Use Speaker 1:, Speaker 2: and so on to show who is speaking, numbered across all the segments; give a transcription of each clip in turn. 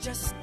Speaker 1: just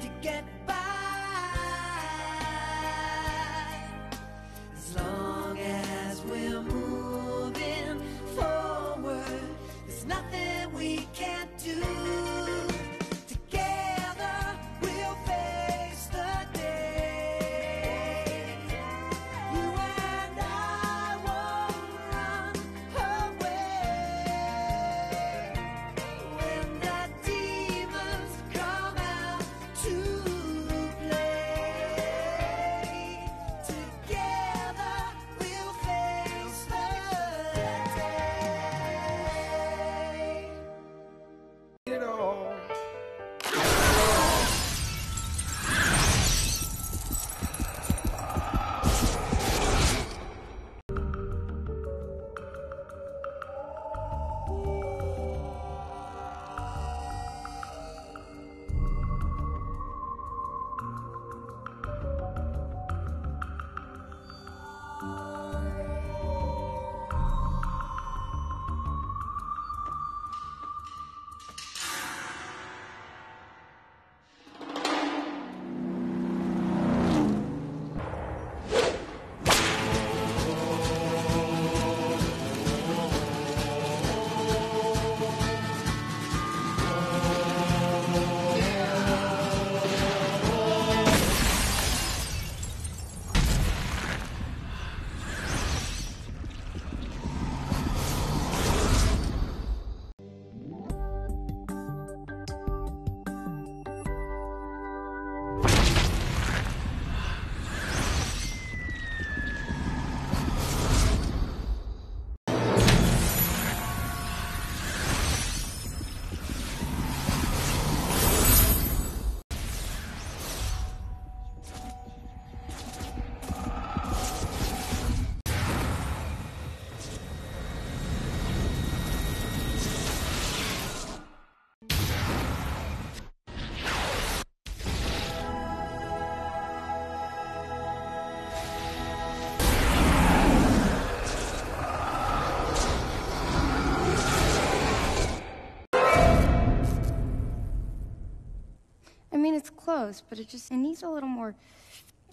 Speaker 1: close, but it just it needs a little more.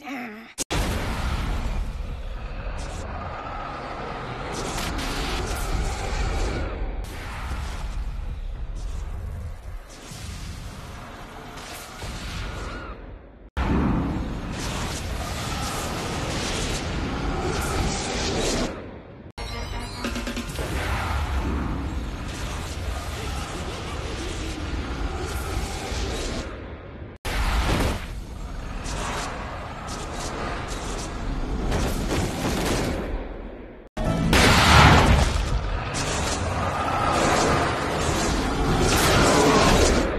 Speaker 1: Ah.